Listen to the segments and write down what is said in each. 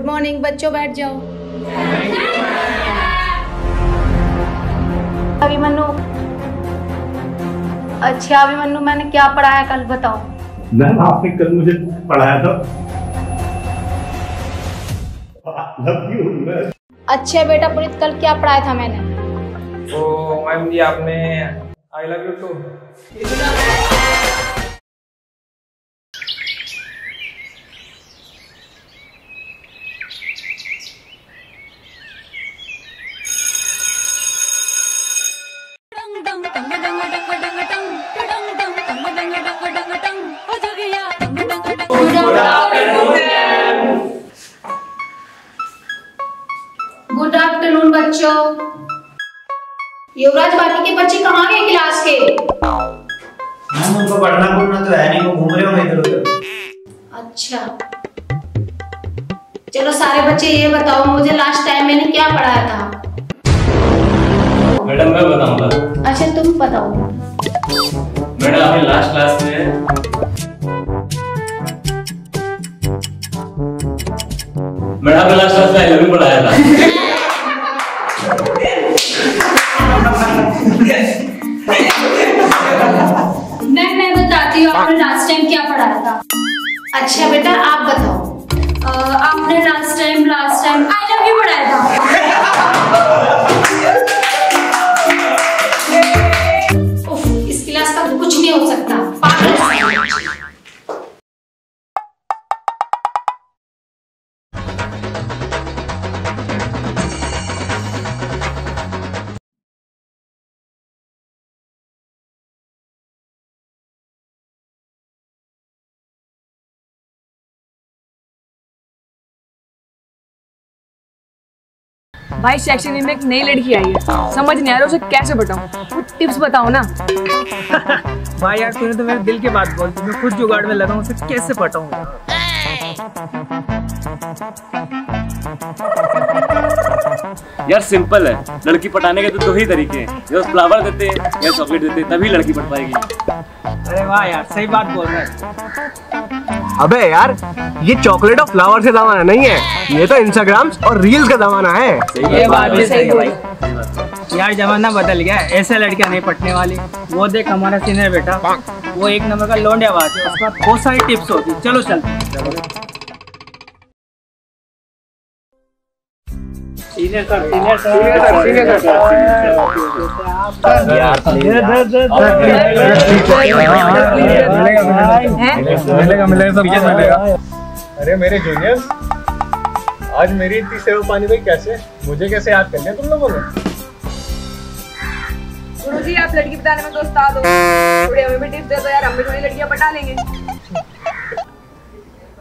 Morning बच्चों बैठ जाओ। अभिमन्यु अच्छा अभिमन्यु मैंने क्या पढ़ाया कल बताओ। मैम आपने कल मुझे पढ़ाया था। लव यू अच्छा बेटा पुनीत कल क्या पढ़ाया था मैंने? तो मैम जी आपने आई लव यू टू बच्चों। युवराज बाकी के बच्चे कहाँ गए क्लास के? मैम उनको पढ़ना पढ़ना तो है नहीं वो घूम रहे होंगे इधर उधर। अच्छा। चलो सारे बच्चे ये बताओ मुझे लास्ट टाइम मैंने क्या पढ़ाया था? मैडम मैं बताऊँगा। अच्छा तुम बताओ। मैडम आपने लास्ट क्लास में मैडम आपने लास्ट क्लास में पढ़ाया था। अच्छा बेटा भाई सेक्शन में एक नई लड़की आई है। समझ नहीं आ रहा उसे कैसे बताऊँ? कुछ टिप्स बताओ ना। भाई यार तूने तो मेरे दिल की बात बोल दी। मैं खुद जुगाड़ में लगा हूँ उसे कैसे पटाऊँगा यार सिंपल है। लड़की पटाने के तो दो ही तरीके हैं। या फ्लावर देते हैं या चॉकलेट देते हैं तभी लड़की पट पाएगी। अरे वाह यार सही बात बोल रहा है। अबे यार, ये चॉकलेट और फ्लावर का जमाना नहीं है। ये तो इंस्टाग्राम और रील्स का जमाना है। ये बात भी सही है भाई। यार, जमाना बदल गया ऐसे लड़कियाँ नहीं पटने वाली। वो देख हमारा सीनियर बेटा, वो एक नंबर का लोंडिया बात है। उसके बहुत सारी टिप्स होती। चलो चल senior sir senior sir senior sir मिलेगा मिलेगा सब कुछ मिलेगा अरे मेरे जूनियर्स आज मेरी इतनी सेवा पानी भाई कैसे? मुझे कैसे याद कर लिया तुम लोगों ने? गुरु जी आप लड़की बताने में तो उस्ताद हो। थोड़ी हमें भी टिप्स दे दो यार हम भी थोड़ी लड़कियाँ पटा लेंगे।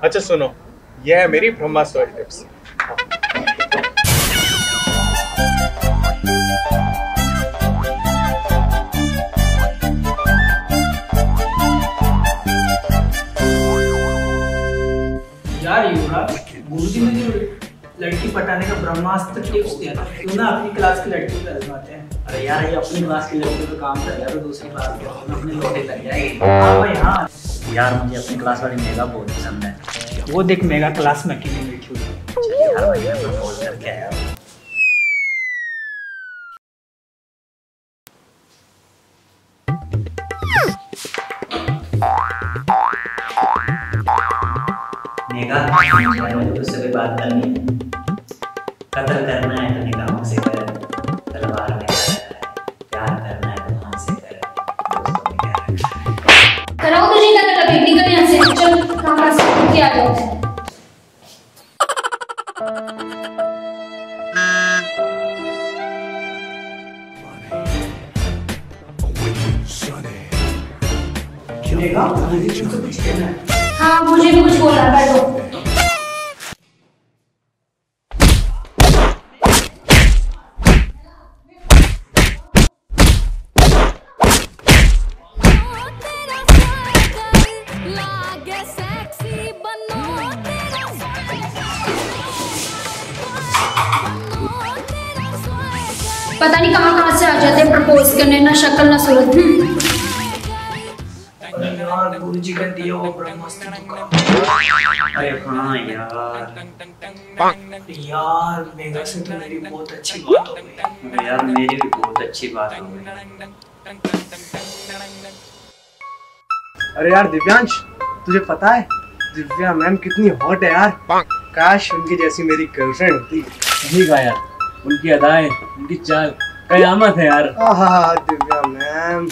अच्छा सुनो यह है मेरी ब्रह्मास्त्र टिप्स गुरुजी ने जो लड़की पटाने का ब्रह्मास्त्र टिप्स दिया था क्यों ना अपनी क्लास की लड़की को आजमाते हैं? अरे यार ये अपनी क्लास की लड़की तो काम कर जाए तो दूसरी क्लास के हम अपने लोटे लग जाएगी। हाँ। हाँ यार मुझे अपनी क्लास वाली मेगा बहुत पसंद है। वो देख मेगा क्लास में अकेली बैठी हुई है। यार भाई मैं प्रपोज करके आया हूँ। मेगा मुझे कोई बात करनी। है कत्ल करना है तो निगाहों से कर? तलवार में प्यार करना है तो हाथ से कर? कराओ तुझे क्या कर लगे निकल यहाँ से। चल कहाँ से? क्या आ जाओ। मेगा गुरुजी तुमसे कुछ कहना है। हाँ मुझे भी कुछ बोला बैठो पता नहीं कहाँ कहाँ से आ जाते हैं प्रपोज करने, ना शक्ल, ना सूरत। यार गुरु जी का दिया हुआ ब्रह्मास्त्र दुखा अरे हाँ यार। यार मेगा से तो मेरी बहुत अच्छी बात हो गई। यार मेरी भी बहुत अच्छी बात हो गई। अरे यार दिव्यांश तुझे पता है दिव्या मैम कितनी हॉट है यार। काश उनकी जैसी मेरी गर्लफ्रेंड होती। सही कहा यार उनकी अदाएँ उनकी चाल कयामत है यार। आहा दिव्या मैम।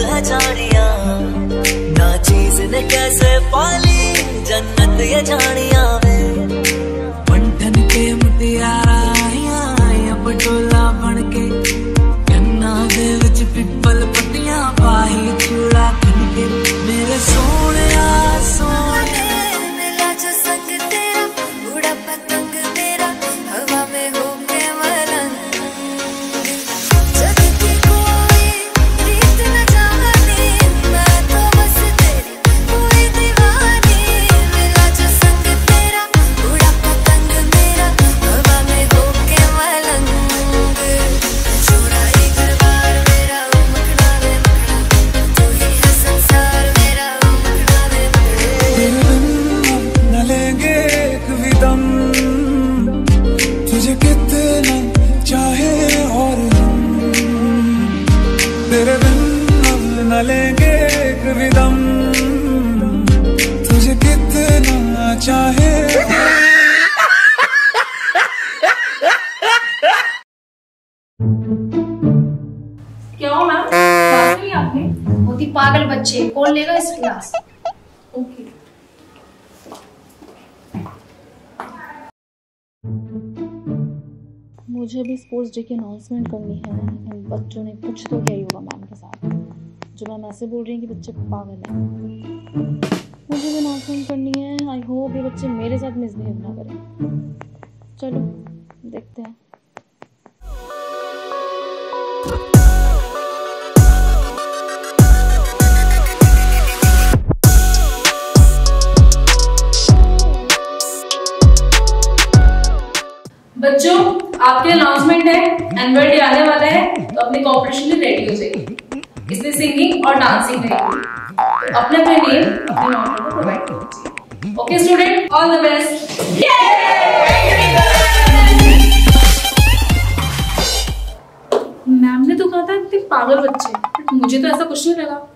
जानिया। ना चीज़ ने कैसे पाली जन्नत ये जानिया। आपने बहुत ही पागल बच्चे कौन लेगा इस क्लास ओके मुझे भी स्पोर्ट्स डे की अनाउंसमेंट करनी है। लेकिन बच्चों ने कुछ तो किया ही होगा मैम के साथ। जो मैम ऐसे बोल रही हैं कि बच्चे पागल हैं। मुझे भी अनाउंसमेंट करनी है। आई होप ये बच्चे मेरे साथ मिसबिहेव ना करें। चलो, देखते हैं। बच्चों, आपके अनाउंसमेंट है एनुअल डे आने वाला है तो अपने कॉम्पिटिशन में रेडी हो जाइए। इसमें सिंगिंग और डांसिंग रहेगी। तो अपने अपने नेम अपने नंबर को प्रोवाइड कीजिए okay student all the best ma'am ने तो कहा था, इतने पागल बच्चे मुझे तो ऐसा कुछ नहीं लगा।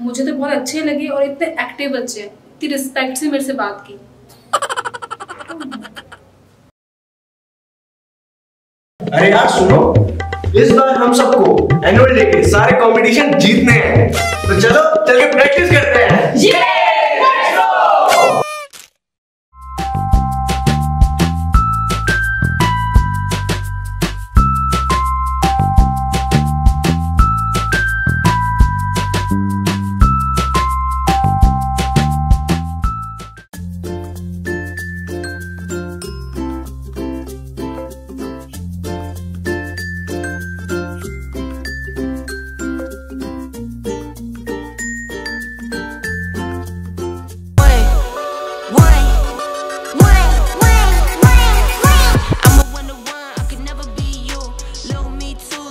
मुझे तो बहुत अच्छे लगे और इतने एक्टिव बच्चे हैं। इतनी रिस्पेक्ट से मेरे से बात की। अरे यार, सुनो। इस बार हम सबको एनुअल डे के सारे कॉम्पिटिशन जीतने हैं। तो चलो चल के प्रैक्टिस करते हैं।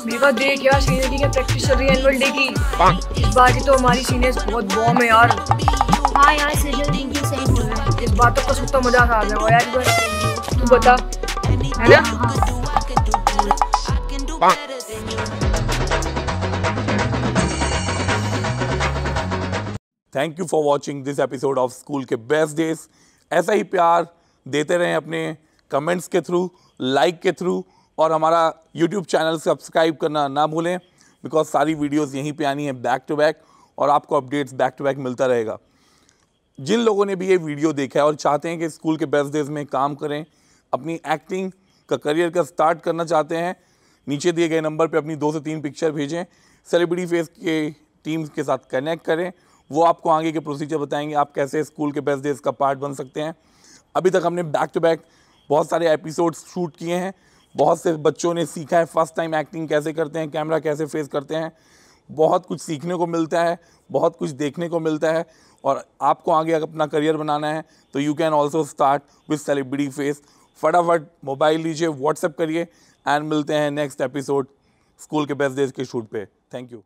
मेरा देख यार सीनियर की क्या प्रैक्टिस चल रही है एनुअल डे की। इस बार की तो हमारी सीनियर्स बहुत बॉम है यार। हाँ यार थैंक यू सही बोल रहा है। इस बार तो कुछ तो मज़ा आ जाएगा यार इस बार। तू बता है ना? Thank you for watching this episode of school के बेस्ट डेज़ ऐसा ही प्यार देते रहें अपने कमेंट्स के थ्रू लाइक के थ्रू और हमारा यूट्यूब चैनल सब्सक्राइब करना ना भूलें बिकॉज़ सारी वीडियोस यहीं पे आनी है बैक टू बैक और आपको अपडेट्स बैक टू बैक मिलता रहेगा। जिन लोगों ने भी ये वीडियो देखा है और चाहते हैं कि स्कूल के बेस्ट डेज़ में काम करें, अपनी एक्टिंग का करियर का स्टार्ट करना चाहते हैं, नीचे दिए गए नंबर पर अपनी दो से तीन पिक्चर भेजें सेलिब्रिटी फेस के टीम के साथ कनेक्ट करें, वो आपको आगे के प्रोसीजर बताएँगे, आप कैसे स्कूल के बेस्ट डेज़ का पार्ट बन सकते हैं। अभी तक हमने बैक टू बैक बहुत सारे एपिसोड्स शूट किए हैं बहुत से बच्चों ने सीखा है फ़र्स्ट टाइम एक्टिंग कैसे करते हैं कैमरा कैसे फेस करते हैं। बहुत कुछ सीखने को मिलता है, बहुत कुछ देखने को मिलता है और आपको आगे अपना करियर बनाना है तो you can also start with celebrity face फटाफट मोबाइल लीजिए व्हाट्सएप करिए एंड मिलते हैं नेक्स्ट एपिसोड स्कूल के बेस्ट डेज़ के शूट पे। Thank you